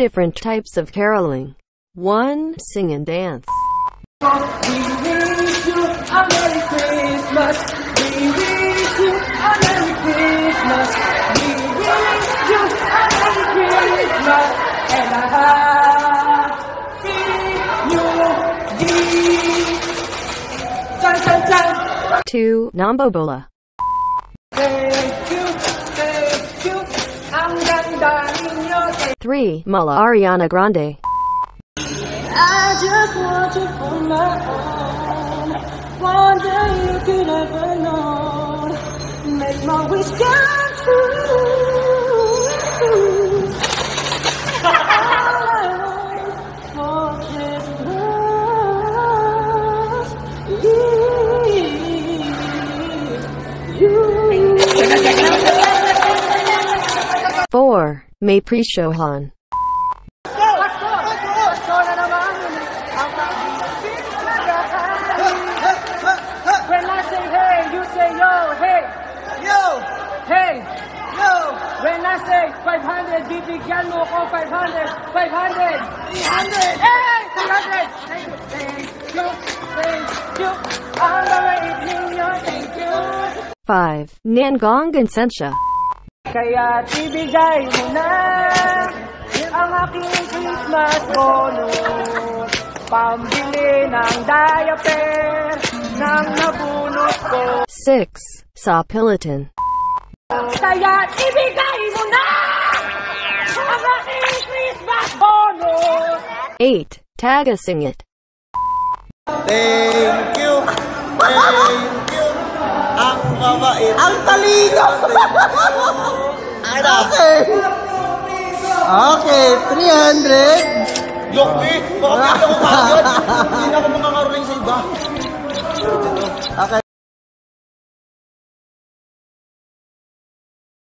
different types of caroling. 1. Sing and dance. We wish you a Merry Christmas. We wish you a Merry Christmas. We wish you a Merry Christmas and a Happy New Year. Chan chan chan. 2. Nambobola. Thank you, thank you. Ang ganda ninyo. 3. Mala Ariana Grande. I just want you for my own. One day you know. Make my wish come true. All I want for Christmas is you. 4. May Prishohan. When I say hey, you say yo, hey, Yo! hey. Yo! When I say 500, bibigyan mo ko 500, 500, 300, hey, 300. Thank you, thank you, thank you. All the way ninyo, thank you. 5. Nangong Gansensya. Kaya ibigay mo na ang aking Christmas bonus. Pambili ng diaper ng nabunot ko. 6. Sapilitan. Kaya ibigay mo na ang aking Christmas bonus. 8. Taga Singit. Thank you! Thank you! Ang mabait. Ang talino! Okay. Okay, 300. Look, eh. Baka pili ako pa